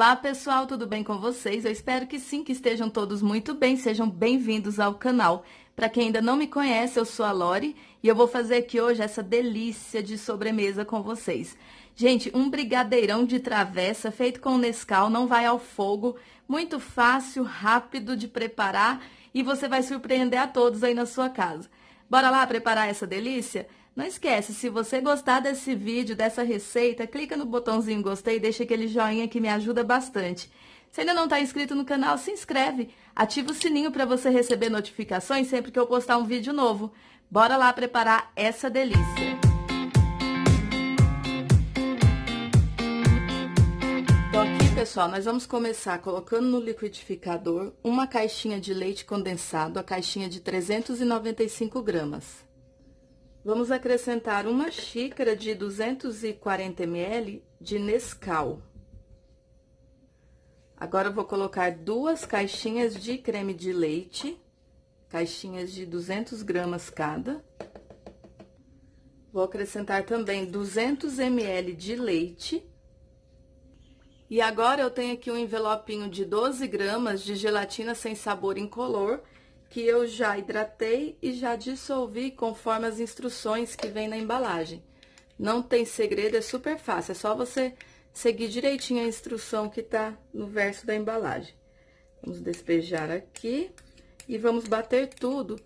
Olá pessoal, tudo bem com vocês? Eu espero que sim, que estejam todos muito bem, sejam bem-vindos ao canal. Para quem ainda não me conhece, eu sou a Lori e eu vou fazer aqui hoje essa delícia de sobremesa com vocês. Gente, um brigadeirão de travessa feito com Nescau, não vai ao fogo, muito fácil, rápido de preparar e você vai surpreender a todos aí na sua casa. Bora lá preparar essa delícia? Não esquece, se você gostar desse vídeo, dessa receita, clica no botãozinho gostei e deixa aquele joinha que me ajuda bastante. Se ainda não está inscrito no canal, se inscreve, ativa o sininho para você receber notificações sempre que eu postar um vídeo novo. Bora lá preparar essa delícia. Então aqui, pessoal, nós vamos começar colocando no liquidificador uma caixinha de leite condensado, a caixinha de 395 gramas. Vamos acrescentar uma xícara de 240 ml de Nescau. Agora, vou colocar duas caixinhas de creme de leite, caixinhas de 200 gramas cada. Vou acrescentar também 200 ml de leite. E agora, eu tenho aqui um envelopinho de 12 gramas de gelatina sem sabor incolor, que eu já hidratei e já dissolvi conforme as instruções que vem na embalagem. Não tem segredo, é super fácil, é só você seguir direitinho a instrução que tá no verso da embalagem. Vamos despejar aqui e vamos bater tudo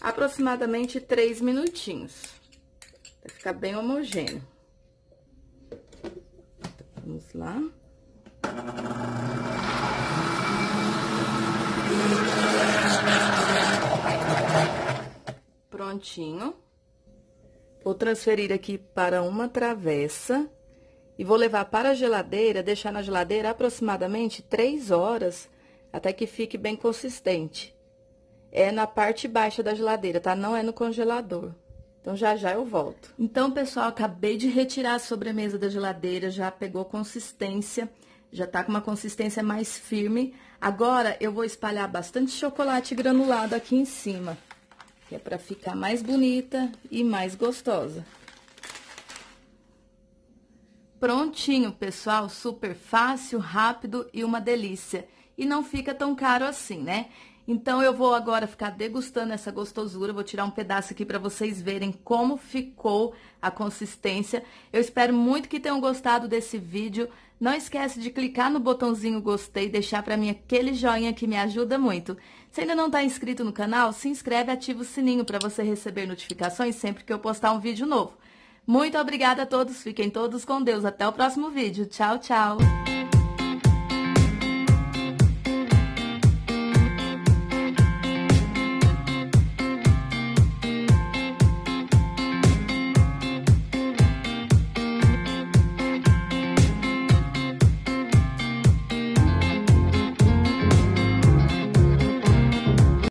aproximadamente três minutinhos, para ficar bem homogêneo. Vamos lá. Prontinho. Vou transferir aqui para uma travessa e vou levar para a geladeira, deixar na geladeira aproximadamente três horas, até que fique bem consistente. É na parte baixa da geladeira, tá? Não é no congelador. Então, já já eu volto. Então, pessoal, acabei de retirar a sobremesa da geladeira, já pegou consistência, já tá com uma consistência mais firme. Agora, eu vou espalhar bastante chocolate granulado aqui em cima que é para ficar mais bonita e mais gostosa. Prontinho, pessoal, super fácil, rápido e uma delícia. E não fica tão caro assim, né? Então, eu vou agora ficar degustando essa gostosura, vou tirar um pedaço aqui para vocês verem como ficou a consistência. Eu espero muito que tenham gostado desse vídeo. Não esquece de clicar no botãozinho gostei, deixar para mim aquele joinha que me ajuda muito. Se ainda não está inscrito no canal, se inscreve e ativa o sininho para você receber notificações sempre que eu postar um vídeo novo. Muito obrigada a todos, fiquem todos com Deus. Até o próximo vídeo. Tchau, tchau!